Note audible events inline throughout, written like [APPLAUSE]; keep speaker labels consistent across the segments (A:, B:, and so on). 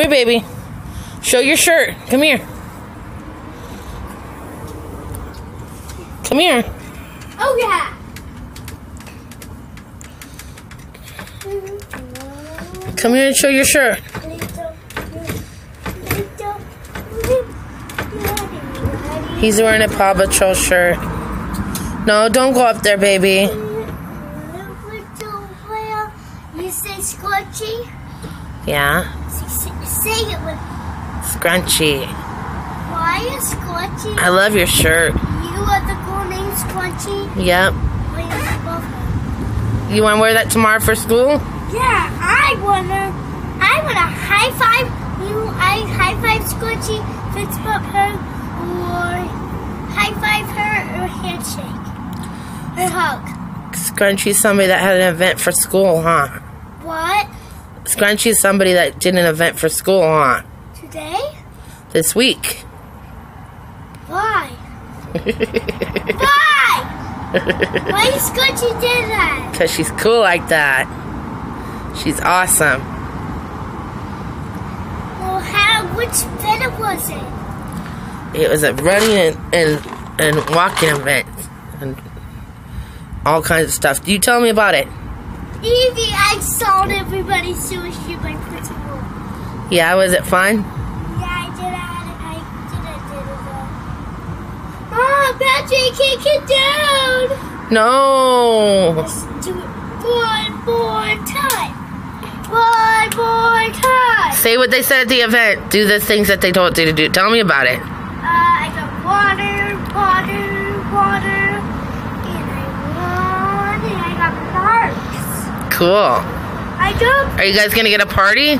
A: Here, baby. Show your shirt. Come here. Come here.
B: Oh yeah.
A: Come here and show your shirt. He's wearing a Paw Patrol shirt. No, don't go up there, baby.
B: You say squatchy?
A: Yeah.
B: Say, say it with
A: Scrunchy.
B: why is squatchy?
A: I love your shirt.
B: You are the girl named Squatchy?
A: Yep.
B: Why you love her?
A: You want to wear that tomorrow for school?
B: Yeah, I wanna I wanna high five you I high five Squatchy, fist bump her, or high five her or handshake. Or hug.
A: Scrunchy's somebody that had an event for school, huh?
B: What?
A: Scrunchy's somebody that did an event for school, huh?
B: Today?
A: This week.
B: Why? [LAUGHS] Why? Why is Squatchy did that?
A: Because she's cool like that. She's awesome.
B: Well, how? Which event was it?
A: It was a running and, and, and walking event. And all kinds of stuff. Do you tell me about it.
B: Evie, I saw everybody suicide by principal.
A: Yeah, was it fun?
B: Yeah, I did. I, I did. I did it. all. Oh, Patrick, kick it down.
A: No.
B: Let's do it one more time. One more time.
A: Say what they said at the event. Do the things that they told you to do. Tell me about it.
B: Uh, I got water, water, water, and I won, and I got marks.
A: Cool.
B: I got
A: Are you guys gonna get a party?
B: maybe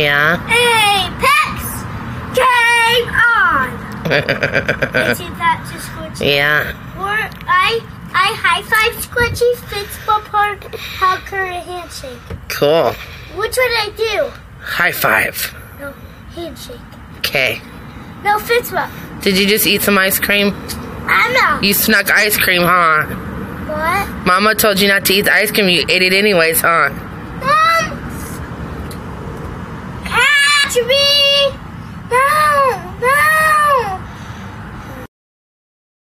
A: Yeah.
B: Apex game on. [LAUGHS] Isn't that just
A: yeah.
B: Or I I high five Squishy, fist bump her, hug her, and handshake.
A: Cool.
B: Which would I do?
A: High five.
B: No, handshake.
A: Okay.
B: No, fist bump.
A: Did you just eat some ice cream?
B: I know.
A: You snuck ice cream, huh?
B: What?
A: Mama told you not to eat the ice cream. You ate it anyways, huh?
B: Mom! Catch me!